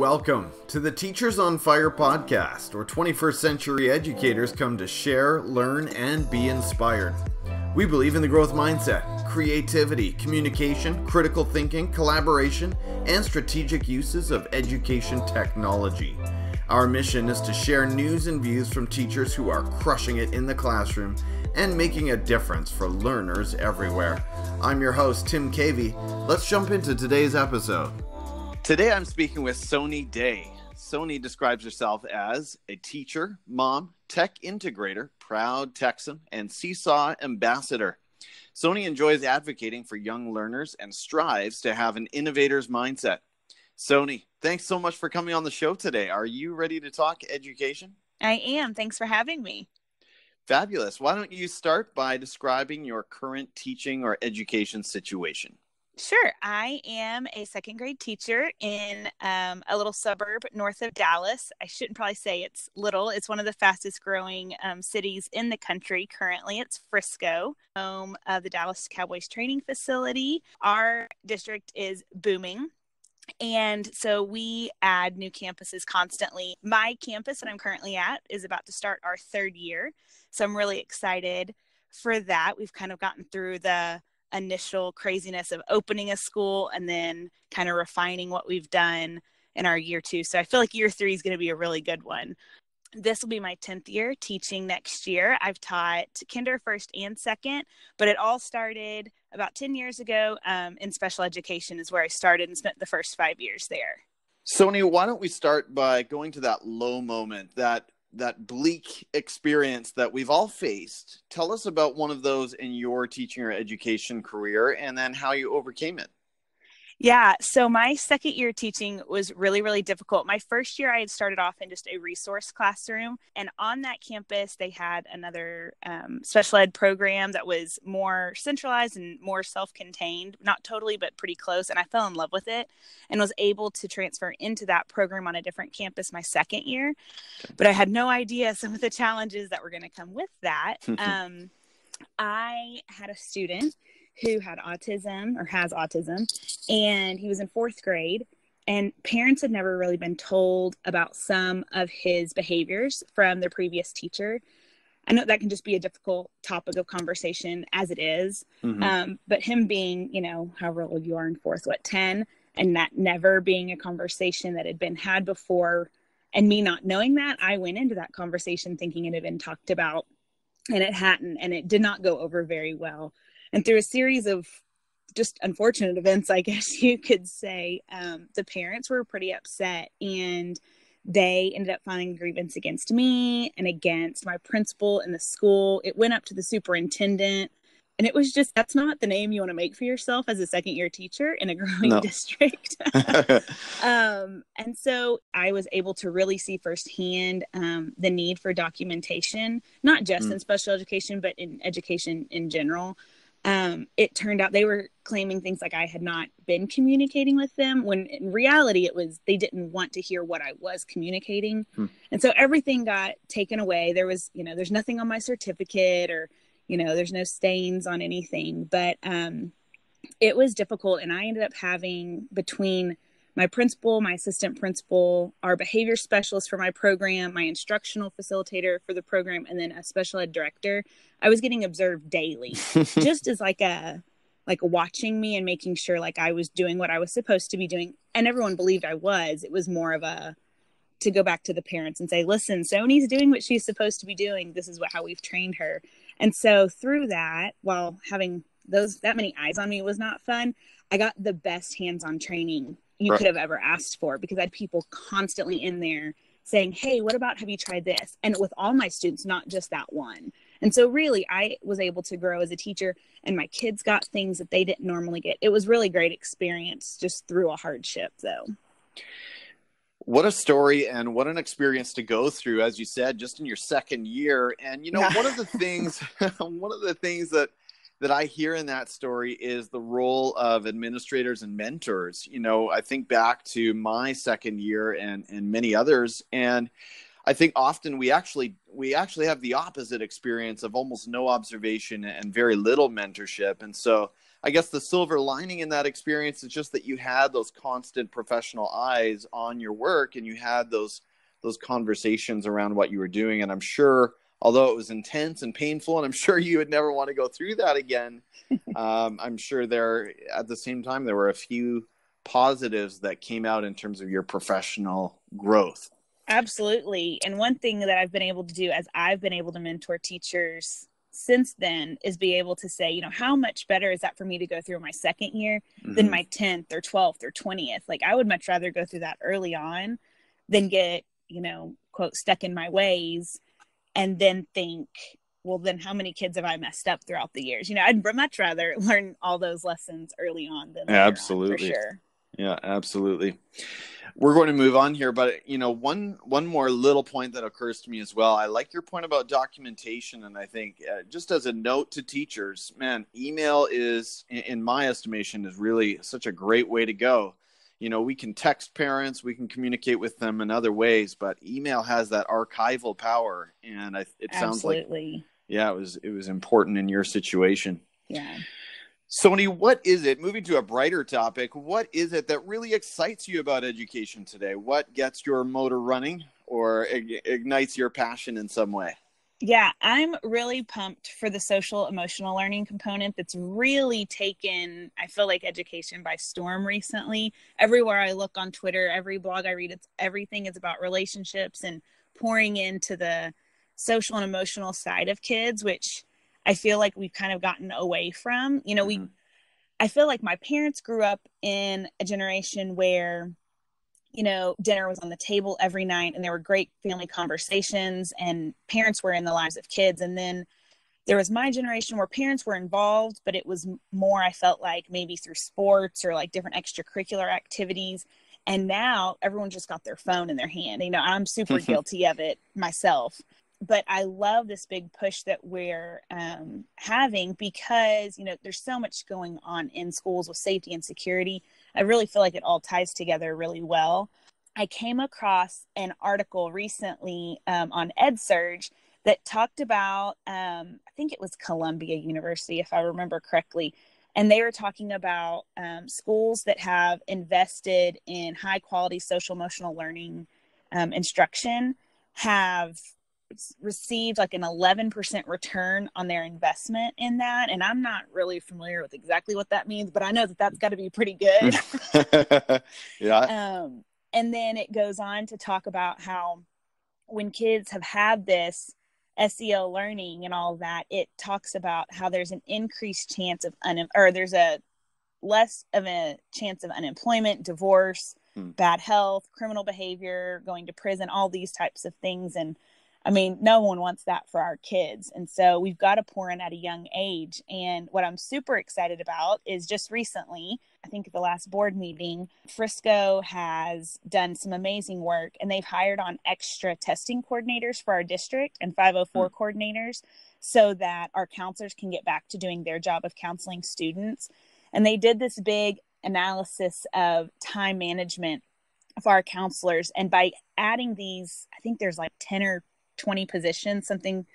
welcome to the Teachers on Fire podcast, where 21st century educators come to share, learn, and be inspired. We believe in the growth mindset, creativity, communication, critical thinking, collaboration, and strategic uses of education technology. Our mission is to share news and views from teachers who are crushing it in the classroom and making a difference for learners everywhere. I'm your host, Tim Cavey. Let's jump into today's episode. Today I'm speaking with Soney Day. Soney describes herself as a teacher, mom, tech integrator, proud Texan, and Seesaw ambassador. Soney enjoys advocating for young learners and strives to have an innovator's mindset. Soney, thanks so much for coming on the show today. Are you ready to talk education? I am. Thanks for having me. Fabulous. Why don't you start by describing your current teaching or education situation? Sure. I am a second grade teacher in um, a little suburb north of Dallas. I shouldn't probably say it's little, it's one of the fastest growing um, cities in the country currently. It's Frisco, home of the Dallas Cowboys training facility. Our district is booming. And so we add new campuses constantly. My campus that I'm currently at is about to start our third year. So I'm really excited for that. We've kind of gotten through the initial craziness of opening a school and then kind of refining what we've done in our year two. So I feel like year three is going to be a really good one. This will be my 10th year teaching next year. I've taught kinder first and second, but it all started about 10 years ago um, in special education, is where I started and spent the first five years there. Soney, why don't we start by going to that low moment, that that bleak experience that we've all faced. Tell us about one of those in your teaching or education career and then how you overcame it. Yeah, so my second year teaching was really, really difficult. My first year, I had started off in just a resource classroom, and on that campus, they had another um, special ed program that was more centralized and more self contained, not totally, but pretty close. And I fell in love with it and was able to transfer into that program on a different campus my second year. But I had no idea some of the challenges that were going to come with that. um, I had a student who had autism or has autism, and he was in fourth grade. And parents had never really been told about some of his behaviors from their previous teacher. I know that can just be a difficult topic of conversation as it is. Mm-hmm. Um, but him being, you know, however old you are in fourth, what, 10, and that never being a conversation that had been had before, and me not knowing that, I went into that conversation thinking it had been talked about and it hadn't, and it did not go over very well and through a series of just unfortunate events, I guess you could say, um, the parents were pretty upset and they ended up filing grievance against me and against my principal in the school. It went up to the superintendent. And it was just, that's not the name you want to make for yourself as a second year teacher in a growing no. district. um, and so I was able to really see firsthand um, the need for documentation, not just mm. in special education, but in education in general um, it turned out they were claiming things like I had not been communicating with them when in reality it was they didn't want to hear what I was communicating. Hmm. And so everything got taken away. There was, you know, there's nothing on my certificate or, you know, there's no stains on anything. But um, it was difficult. And I ended up having between my principal, my assistant principal, our behavior specialist for my program, my instructional facilitator for the program, and then a special ed director. I was getting observed daily, just as like a like watching me and making sure like I was doing what I was supposed to be doing. And everyone believed I was. It was more of a to go back to the parents and say, listen, Soney's doing what she's supposed to be doing. This is what how we've trained her. And so through that, while having those that many eyes on me was not fun, I got the best hands-on training you right. could have ever asked for because I had people constantly in there saying, Hey, what about have you tried this? And with all my students, not just that one. And so, really, I was able to grow as a teacher, and my kids got things that they didn't normally get. It was really great experience just through a hardship, though. What a story and what an experience to go through, as you said, just in your second year. And you know, yeah. one of the things, one of the things that that I hear in that story is the role of administrators and mentors. You know, I think back to my second year and and many others, and I think often we actually we actually have the opposite experience of almost no observation and very little mentorship. And so I guess the silver lining in that experience is just that you had those constant professional eyes on your work and you had those those conversations around what you were doing. And I'm sure although it was intense and painful and I'm sure you would never want to go through that again um, I'm sure there at the same time there were a few positives that came out in terms of your professional growth. Absolutely. And one thing that I've been able to do as I've been able to mentor teachers since then is be able to say, you know, how much better is that for me to go through my second year mm-hmm. than my 10th or 12th or 20th? Like, I would much rather go through that early on than get, you know, quote, stuck in my ways and then think, well, then how many kids have I messed up throughout the years? You know, I'd much rather learn all those lessons early on than absolutely. On, for sure. Yeah, absolutely. We're going to move on here but you know one one more little point that occurs to me as well. I like your point about documentation and i think uh, just as a note to teachers man email is in my estimation is really such a great way to go. You know we can text parents we can communicate with them in other ways but email has that archival power and I, it sounds Absolutely. like yeah it was it was important in your situation. Yeah Soney, what is it? Moving to a brighter topic, what is it that really excites you about education today? What gets your motor running or ignites your passion in some way? Yeah, I'm really pumped for the social emotional learning component that's really taken, I feel like, education by storm recently. Everywhere I look on Twitter, every blog I read, it's everything is about relationships and pouring into the social and emotional side of kids, which I feel like we've kind of gotten away from. You know, mm-hmm. we I feel like my parents grew up in a generation where you know, dinner was on the table every night and there were great family conversations and parents were in the lives of kids and then there was my generation where parents were involved but it was more I felt like maybe through sports or like different extracurricular activities and now everyone just got their phone in their hand. You know, I'm super guilty of it myself but I love this big push that we're um, having because you know there's so much going on in schools with safety and security. I really feel like it all ties together really well. I came across an article recently um, on EdSurge that talked about um, I think it was Columbia University if I remember correctly, and they were talking about um, schools that have invested in high quality social emotional learning um, instruction have received like an 11% return on their investment in that and i'm not really familiar with exactly what that means but i know that that's got to be pretty good. Yeah. Um, and then it goes on to talk about how when kids have had this SEL learning and all that it talks about how there's an increased chance of un or there's a less of a chance of unemployment divorce hmm. bad health criminal behavior going to prison all these types of things and I mean, no one wants that for our kids. And so we've got to pour in at a young age. And what I'm super excited about is just recently, I think at the last board meeting, Frisco has done some amazing work and they've hired on extra testing coordinators for our district and 504 mm-hmm. coordinators so that our counselors can get back to doing their job of counseling students. And they did this big analysis of time management for our counselors. And by adding these, I think there's like 10 or 20 positions, something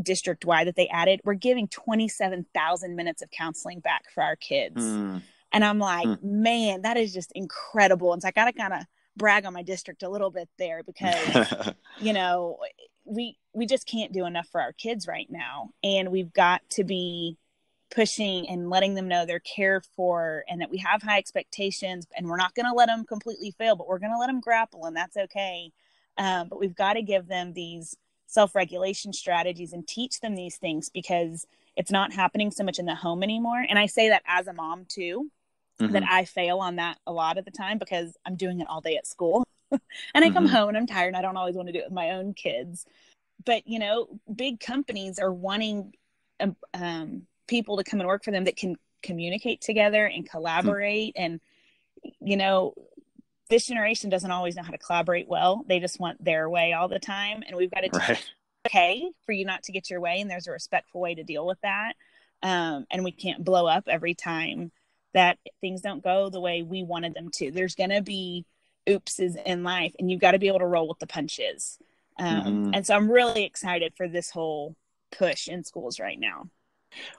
district wide that they added, we're giving 27,000 minutes of counseling back for our kids. Mm. And I'm like, mm. man, that is just incredible. And so I got to kind of brag on my district a little bit there because, you know, we we just can't do enough for our kids right now and we've got to be pushing and letting them know they're cared for and that we have high expectations and we're not going to let them completely fail but we're going to let them grapple and that's okay um, but we've got to give them these self regulation strategies and teach them these things because it's not happening so much in the home anymore. And I say that as a mom too, mm-hmm. that I fail on that a lot of the time because I'm doing it all day at school. and I mm-hmm. come home and I'm tired and I don't always want to do it with my own kids. But, you know, big companies are wanting um, um people to come and work for them that can communicate together and collaborate mm-hmm. and you know this generation doesn't always know how to collaborate well. They just want their way all the time. And we've got to right. okay for you not to get your way. And there's a respectful way to deal with that. Um, and we can't blow up every time that things don't go the way we wanted them to. There's going to be oopses in life, and you've got to be able to roll with the punches. Um, mm-hmm. And so I'm really excited for this whole push in schools right now.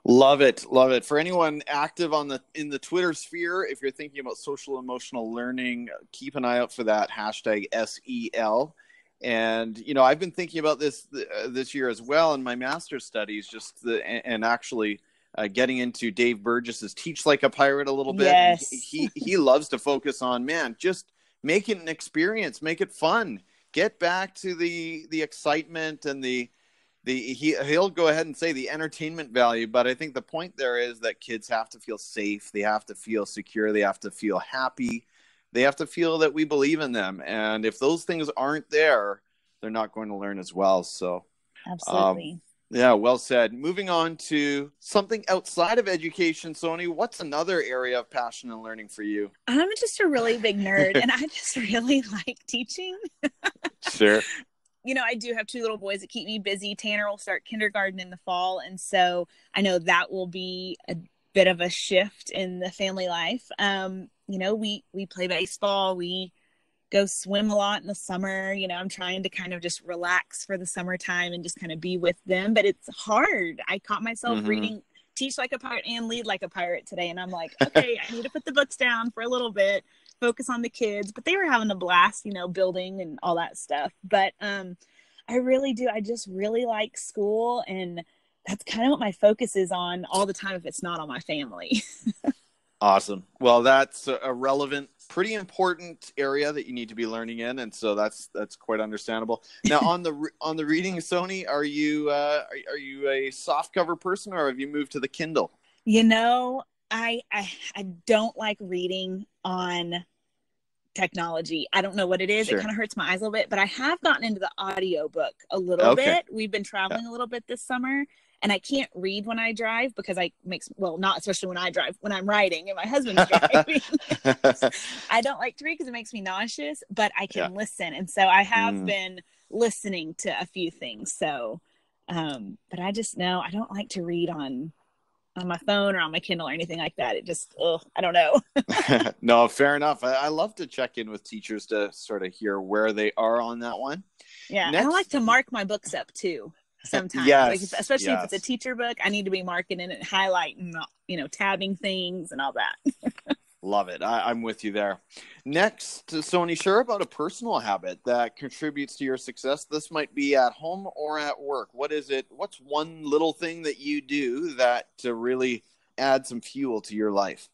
Love it, love it. For anyone active on the in the Twitter sphere, if you're thinking about social emotional learning, keep an eye out for that hashtag SEL. And you know, I've been thinking about this uh, this year as well in my master's studies, just the and actually uh, getting into Dave Burgess's "Teach Like a Pirate" a little bit. Yes. He, he he loves to focus on man, just make it an experience, make it fun, get back to the the excitement and the the he he'll go ahead and say the entertainment value, but I think the point there is that kids have to feel safe, they have to feel secure, they have to feel happy, they have to feel that we believe in them, and if those things aren't there, they're not going to learn as well. So, Absolutely. Um, yeah, well said. Moving on to something outside of education, Soney, what's another area of passion and learning for you? I'm just a really big nerd and I just really like teaching. Sure. You know, I do have two little boys that keep me busy. Tanner will start kindergarten in the fall. And so I know that will be a bit of a shift in the family life. Um, you know, we we play baseball, we go swim a lot in the summer. You know, I'm trying to kind of just relax for the summertime and just kind of be with them. But it's hard. I caught myself Mhm. reading Teach Like a Pirate and Lead Like a Pirate today. And I'm like, okay, I need to put the books down for a little bit, focus on the kids. But they were having a blast, you know, building and all that stuff. But um I really do. I just really like school and that's kind of what my focus is on all the time if it's not on my family. Awesome. Well, that's a relevant, pretty important area that you need to be learning in, and so that's that's quite understandable. Now, on the on the reading, Soney, are you uh, are, are you a soft cover person, or have you moved to the Kindle? You know, I, I I don't like reading on technology. I don't know what it is. Sure. It kind of hurts my eyes a little bit, but I have gotten into the audiobook a little Okay. bit. We've been traveling a little bit this summer and I can't read when I drive because I makes well, not especially when I drive, when I'm riding and my husband's driving. I don't like to read because it makes me nauseous, but I can listen. And so I have Mm. been listening to a few things. So um but I just know I don't like to read on on my phone or on my Kindle or anything like that. It just ugh, I don't know. no, fair enough. I, I love to check in with teachers to sort of hear where they are on that one. Yeah. Next- I like to mark my books up too sometimes. Yes, like if- especially if it's a teacher book, I need to be marking it and highlighting you know, tabbing things and all that. Love it. I, I'm with you there. Next, Soney, share about a personal habit that contributes to your success. This might be at home or at work. What is it? What's one little thing that you do that to really add some fuel to your life?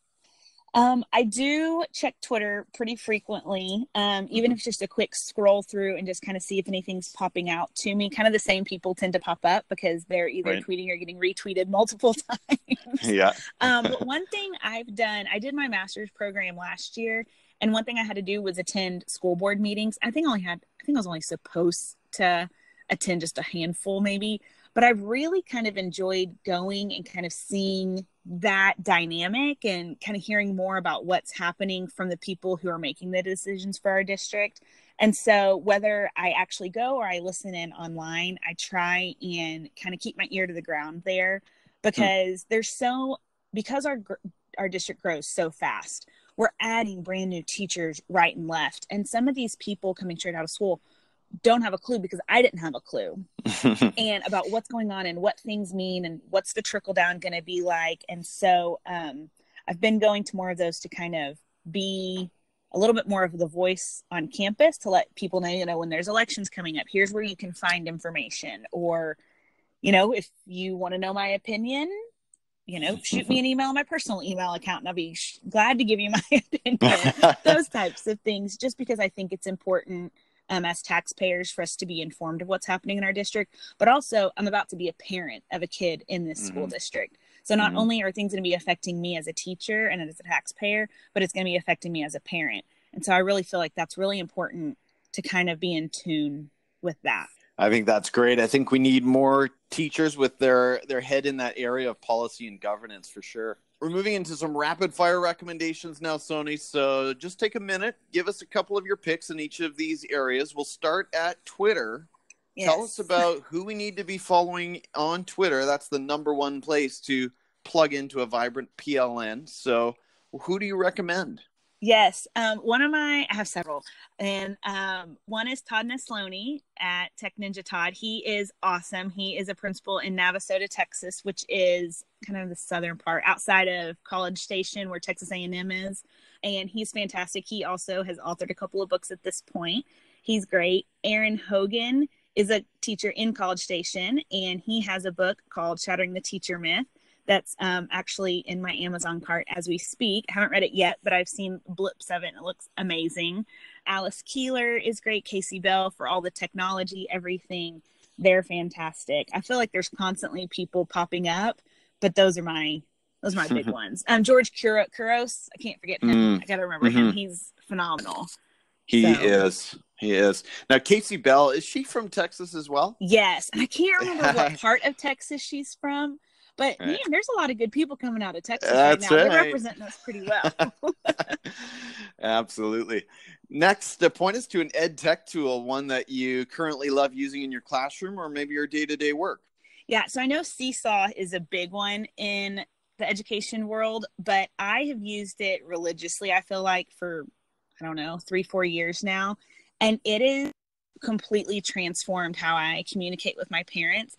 Um, I do check Twitter pretty frequently, um, even if it's just a quick scroll through and just kind of see if anything's popping out to me. Kind of the same people tend to pop up because they're either Right. tweeting or getting retweeted multiple times. Yeah. um, but one thing I've done, I did my master's program last year, and one thing I had to do was attend school board meetings. I think I only had, I think I was only supposed to attend just a handful, maybe. But I've really kind of enjoyed going and kind of seeing that dynamic and kind of hearing more about what's happening from the people who are making the decisions for our district. And so, whether I actually go or I listen in online, I try and kind of keep my ear to the ground there hmm. because there's so because our our district grows so fast. We're adding brand new teachers right and left, and some of these people coming straight out of school don't have a clue because I didn't have a clue and about what's going on and what things mean and what's the trickle down going to be like. And so um, I've been going to more of those to kind of be a little bit more of the voice on campus to let people know, you know, when there's elections coming up, here's where you can find information. Or, you know, if you want to know my opinion, you know, shoot me an email on my personal email account and I'll be sh- glad to give you my opinion. Those types of things, just because I think it's important um, as taxpayers for us to be informed of what's happening in our district. But also, I'm about to be a parent of a kid in this school Mhm. district. So not Mhm. only are things going to be affecting me as a teacher and as a taxpayer, but it's going to be affecting me as a parent. And so I really feel like that's really important to kind of be in tune with that. I think that's great. I think we need more teachers with their their head in that area of policy and governance for sure. We're moving into some rapid fire recommendations now, Soney. So just take a minute, give us a couple of your picks in each of these areas. We'll start at Twitter. Tell us about who we need to be following on Twitter. That's the number one place to plug into a vibrant PLN. So, who do you recommend? Yes. Um, one of my, I have several. And um, one is Todd Nesloney at Tech Ninja Todd. He is awesome. He is a principal in Navasota, Texas, which is kind of the southern part outside of College Station where Texas A&M is. And he's fantastic. He also has authored a couple of books at this point. He's great. Aaron Hogan is a teacher in College Station, and he has a book called Shattering the Teacher Myth that's um, actually in my Amazon cart as we speak. I haven't read it yet, but I've seen blips of it and it looks amazing. Alice Keeler is great. Kasey Bell for all the technology, everything. They're fantastic. I feel like there's constantly people popping up, but those are my those are my big ones. Um, George Kuro- Couros, I can't forget him. Mm. I got to remember mm-hmm. him. He's phenomenal. He so. is. He is. Now, Kasey Bell, is she from Texas as well? Yes. I can't remember what part of Texas she's from, but right. man, there's a lot of good people coming out of Texas That's right now. Right. They're representing us pretty well. Absolutely. Next, uh, point us to an ed tech tool, one that you currently love using in your classroom or maybe your day to day work. Yeah, so I know Seesaw is a big one in the education world, but I have used it religiously, I feel like, for, I don't know, three, four years now. And it is completely transformed how I communicate with my parents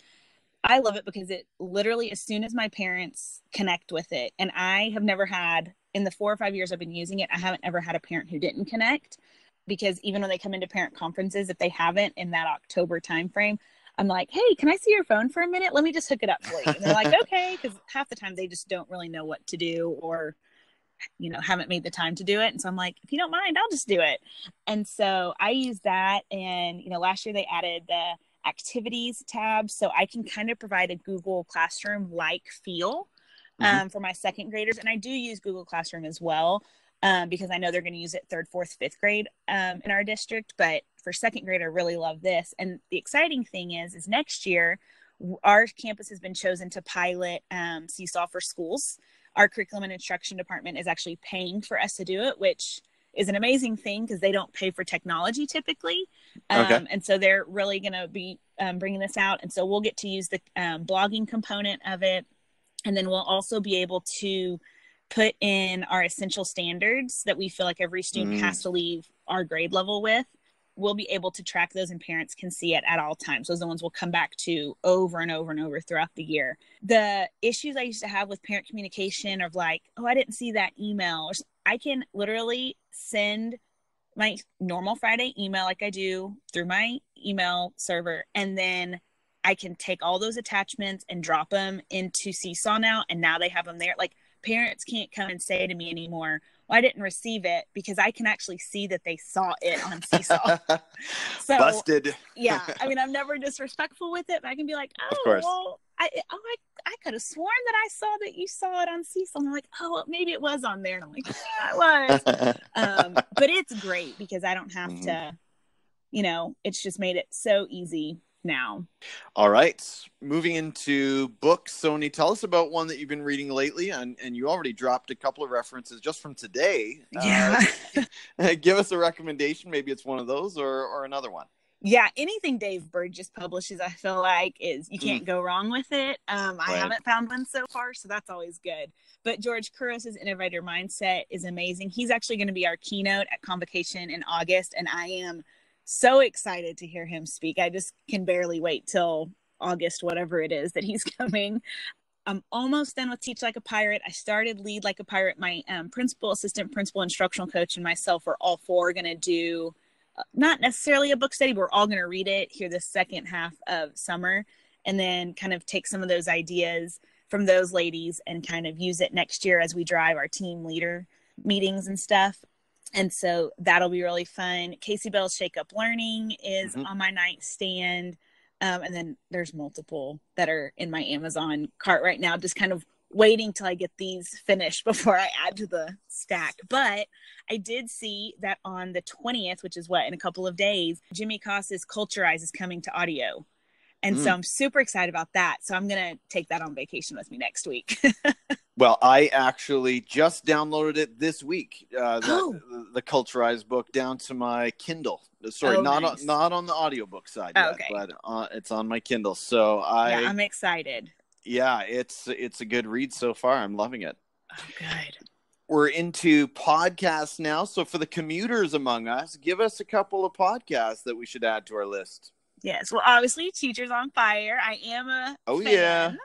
I love it because it literally, as soon as my parents connect with it, and I have never had in the four or five years I've been using it, I haven't ever had a parent who didn't connect because even when they come into parent conferences, if they haven't in that October timeframe, I'm like, hey, can I see your phone for a minute? Let me just hook it up for you. And they're like, okay, because half the time they just don't really know what to do or you know haven't made the time to do it and so i'm like if you don't mind i'll just do it and so i use that and you know last year they added the activities tab so I can kind of provide a Google Classroom like feel mm-hmm. um, for my second graders. And I do use Google Classroom as well um, because I know they're going to use it third, fourth, fifth grade um, in our district. But for second grade, I really love this. And the exciting thing is, is next year, our campus has been chosen to pilot um, Seesaw for schools. Our curriculum and instruction department is actually paying for us to do it, which is an amazing thing because they don't pay for technology typically. Um, okay. And so they're really going to be um, bringing this out. And so we'll get to use the um, blogging component of it. And then we'll also be able to put in our essential standards that we feel like every student mm. has to leave our grade level with. We'll be able to track those and parents can see it at all times. Those are the ones we'll come back to over and over and over throughout the year. The issues I used to have with parent communication of like, oh, I didn't see that email, or I can literally send my normal Friday email like I do through my email server and then I can take all those attachments and drop them into Seesaw now and now they have them there like parents can't come and say to me anymore well, I didn't receive it because I can actually see that they saw it on Seesaw. so busted. yeah, I mean, I'm never disrespectful with it, but I can be like, oh, well, I oh I I could have sworn that I saw that you saw it on. And I'm like, oh, well, maybe it was on there. And I'm like, yeah, it was. um, but it's great because I don't have mm-hmm. to, you know, it's just made it so easy now. All right. Moving into books. Soney, tell us about one that you've been reading lately. And, and you already dropped a couple of references just from today. Yeah. Uh, give us a recommendation. Maybe it's one of those or, or another one. Yeah, anything Dave Burgess publishes, I feel like is you can't mm. go wrong with it. Um, I haven't found one so far, so that's always good. But George Couros' innovator mindset is amazing. He's actually going to be our keynote at Convocation in August, and I am so excited to hear him speak. I just can barely wait till August, whatever it is that he's coming. I'm almost done with Teach Like a Pirate. I started Lead Like a Pirate. My um, principal, assistant principal, instructional coach, and myself are all four going to do not necessarily a book study. We're all going to read it here the second half of summer, and then kind of take some of those ideas from those ladies and kind of use it next year as we drive our team leader meetings and stuff and so that'll be really fun. Kasey Bell's Shake Up Learning is mm-hmm. on my nightstand. Um, and then there's multiple that are in my Amazon cart right now, just kind of waiting till I get these finished before I add to the stack. But I did see that on the 20th, which is what, in a couple of days, Jimmy Casas's Culturize is coming to audio. And mm. so I'm super excited about that. So I'm going to take that on vacation with me next week. well, I actually just downloaded it this week. Uh, the, oh. the Culturize book down to my Kindle. Sorry, oh, not nice. on, not on the audiobook side yet, okay. but uh, it's on my Kindle. So I yeah, I'm excited. Yeah, it's it's a good read so far. I'm loving it. Oh, good. we're into podcasts now. So for the commuters among us, give us a couple of podcasts that we should add to our list. Yes. Well, obviously, Teachers on Fire. I am a oh fan.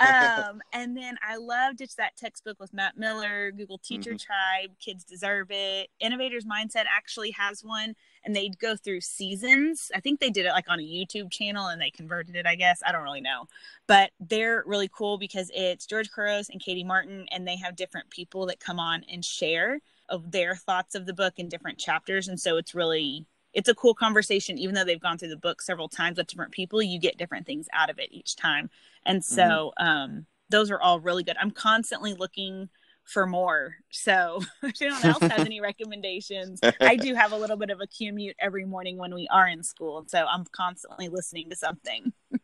yeah. um, and then I love Ditch That Textbook with Matt Miller, Google Teacher mm-hmm. Tribe, Kids Deserve It. Innovators Mindset actually has one, and they go through seasons. I think they did it like on a YouTube channel, and they converted it. I guess I don't really know, but they're really cool because it's George Couros and Katie Martin, and they have different people that come on and share of their thoughts of the book in different chapters, and so it's really it's a cool conversation even though they've gone through the book several times with different people you get different things out of it each time. And so mm-hmm. um, those are all really good. I'm constantly looking for more. So if anyone else has any recommendations i do have a little bit of a commute every morning when we are in school. So i'm constantly listening to something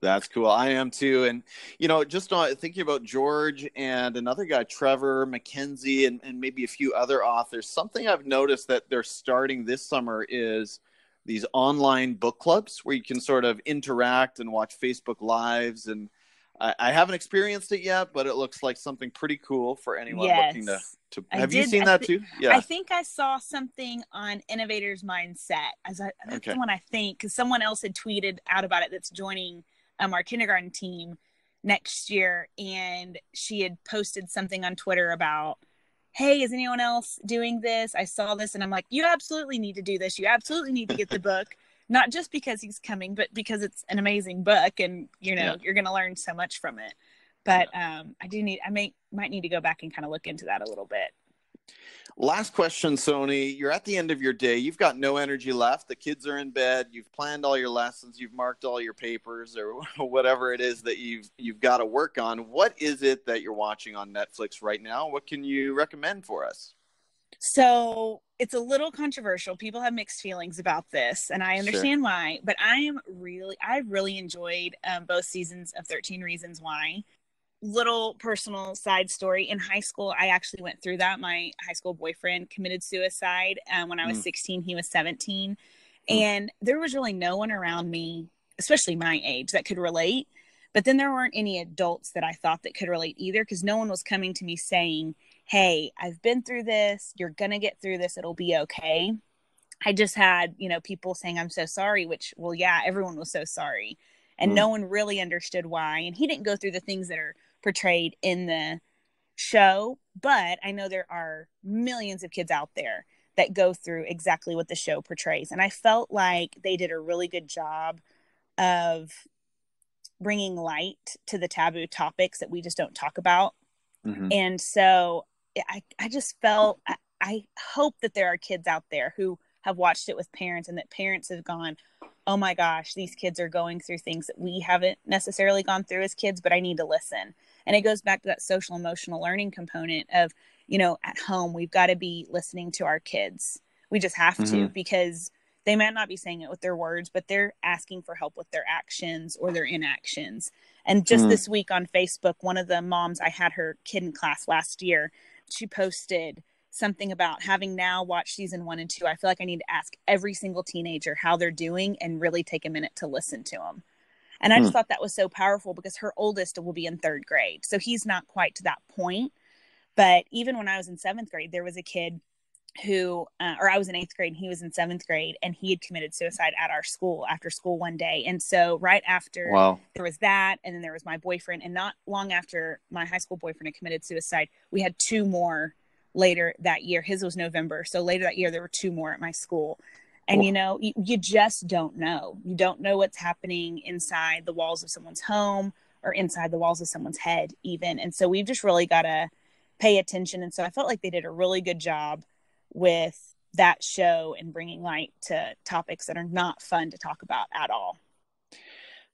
that's cool. I am too. And, you know, just uh, thinking about George and another guy, Trevor MacKenzie, and, and maybe a few other authors, something I've noticed that they're starting this summer is these online book clubs where you can sort of interact and watch Facebook Lives. And I, I haven't experienced it yet, but it looks like something pretty cool for anyone yes. looking to. to have you seen that th- too? Yeah. I think I saw something on Innovators Mindset. As I, that's okay. the one I think, because someone else had tweeted out about it that's joining – um, our kindergarten team next year and she had posted something on twitter about hey is anyone else doing this i saw this and i'm like you absolutely need to do this you absolutely need to get the book not just because he's coming but because it's an amazing book and you know yeah. you're going to learn so much from it but yeah. um i do need i may might need to go back and kind of look into that a little bit Last question, Soney. You're at the end of your day. You've got no energy left. The kids are in bed. You've planned all your lessons. You've marked all your papers or whatever it is that you've you've got to work on. What is it that you're watching on Netflix right now? What can you recommend for us? So it's a little controversial. People have mixed feelings about this, and I understand sure. why. But I am really, I really enjoyed um, both seasons of Thirteen Reasons Why little personal side story. In high school i actually went through that. My high school boyfriend committed suicide um, when i was mm. 16 he was 17 mm. and there was really no one around me especially my age that could relate. But then there weren't any adults that i thought that could relate either because no one was coming to me saying hey i've been through this. You're gonna get through this. It'll be okay. I just had you know people saying i'm so sorry which well yeah everyone was so sorry. And mm. no one really understood why. And he didn't go through the things that are portrayed in the show, but I know there are millions of kids out there that go through exactly what the show portrays. And I felt like they did a really good job of bringing light to the taboo topics that we just don't talk about. Mm-hmm. And so I, I just felt, I, I hope that there are kids out there who have watched it with parents and that parents have gone, oh my gosh, these kids are going through things that we haven't necessarily gone through as kids, but I need to listen. And it goes back to that social emotional learning component of, you know, at home, we've got to be listening to our kids. We just have mm-hmm. to because they might not be saying it with their words, but they're asking for help with their actions or their inactions. And just mm-hmm. this week on Facebook, one of the moms, I had her kid in class last year, she posted something about having now watched season one and two. I feel like I need to ask every single teenager how they're doing and really take a minute to listen to them. And I just hmm. thought that was so powerful because her oldest will be in third grade. So he's not quite to that point. But even when I was in seventh grade, there was a kid who, uh, or I was in eighth grade and he was in seventh grade and he had committed suicide at our school after school one day. And so right after wow. there was that, and then there was my boyfriend. And not long after my high school boyfriend had committed suicide, we had two more later that year. His was November. So later that year, there were two more at my school. And, you know, you, you just don't know. You don't know what's happening inside the walls of someone's home or inside the walls of someone's head, even. And so we've just really got to pay attention. And so I felt like they did a really good job with that show and bringing light to topics that are not fun to talk about at all.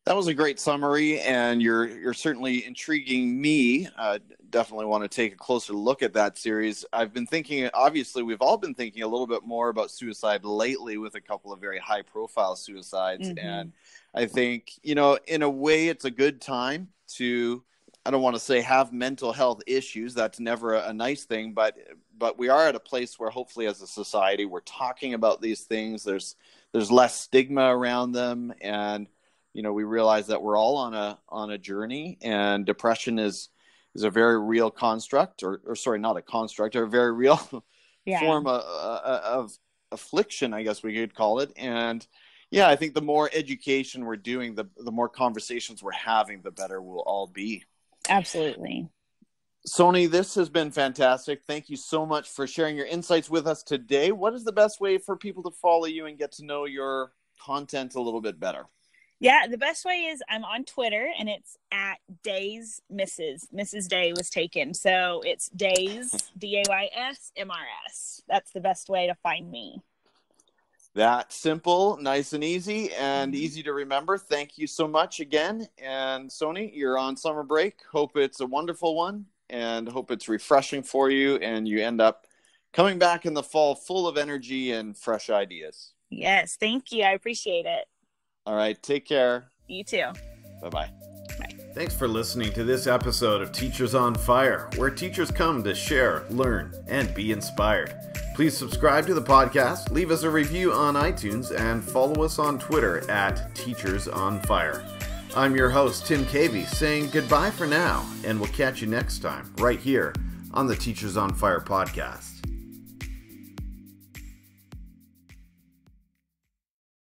That was a great summary, and you're you're certainly intriguing me. Uh, definitely want to take a closer look at that series. I've been thinking, obviously, we've all been thinking a little bit more about suicide lately with a couple of very high profile suicides, mm-hmm. and I think you know, in a way, it's a good time to. I don't want to say have mental health issues. That's never a, a nice thing, but but we are at a place where hopefully, as a society, we're talking about these things. There's there's less stigma around them, and you know we realize that we're all on a on a journey and depression is is a very real construct, or, or sorry, not a construct, or a very real yeah. form of, uh, of affliction, I guess we could call it. And yeah, I think the more education we're doing, the the more conversations we're having, the better we'll all be. Absolutely. Soney, this has been fantastic. Thank you so much for sharing your insights with us today. What is the best way for people to follow you and get to know your content a little bit better? Yeah, the best way is I'm on Twitter and it's at Days Mrs. Mrs. Day was taken. So it's Days, D A Y S M R S. That's the best way to find me. That simple, nice and easy, and mm-hmm. easy to remember. Thank you so much again. And Soney, you're on summer break. Hope it's a wonderful one and hope it's refreshing for you and you end up coming back in the fall full of energy and fresh ideas. Yes, thank you. I appreciate it. All right. Take care. You too. Bye-bye. Thanks for listening to this episode of Teachers on Fire, where teachers come to share, learn, and be inspired. Please subscribe to the podcast, leave us a review on iTunes, and follow us on Twitter at Teachers on Fire. I'm your host, Tim Cavey, saying goodbye for now, and we'll catch you next time, right here on the Teachers on Fire podcast.